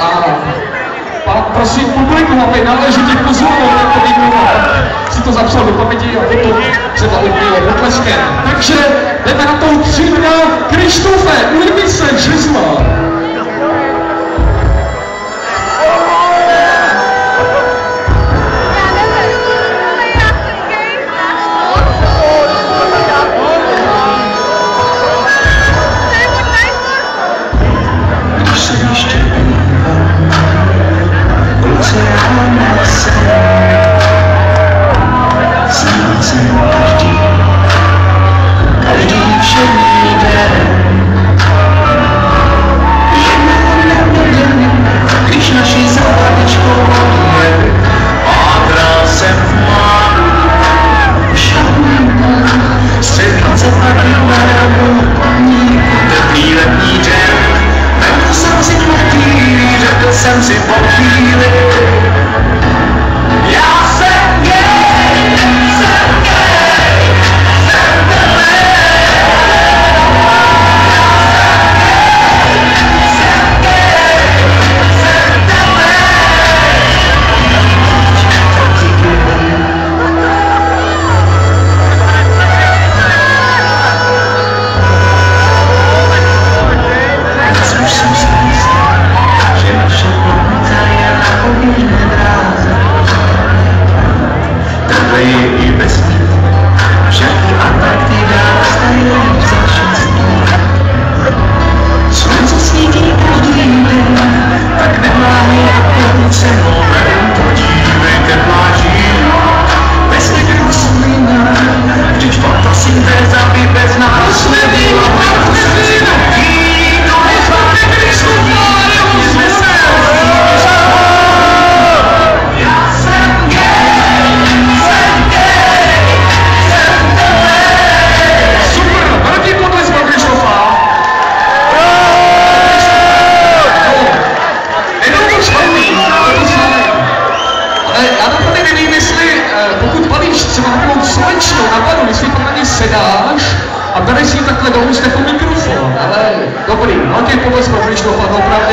A, a prosím publikum, aby náležitě pozvalo, takový no, humor. Si to zapsal do paměti a to třeba odmělo potleskem. Takže jdeme na tou třídu třídna Krištofe, ujmi se, žizla. třeba takovou slečnou na baru, jestli si tam na ně sedáš a bereš si takhle do úst jako mikrofon, ale dobrý, no ty pověz, proč když to padlo právě